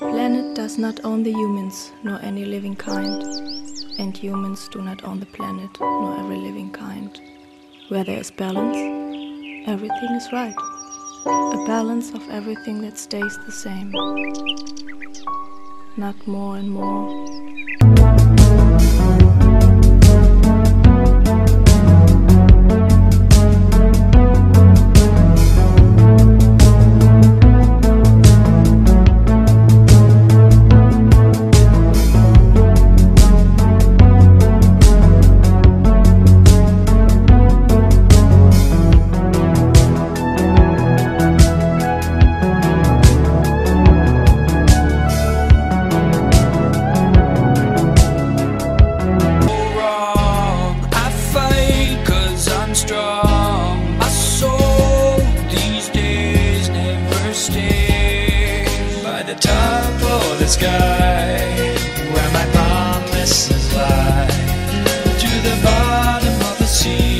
does not own the humans nor any living kind, and humans do not own the planet nor every living kind. Where there is balance, everything is right. A balance of everything that stays the same. Not more and more. Of the sky where my promises lie. To the bottom of the sea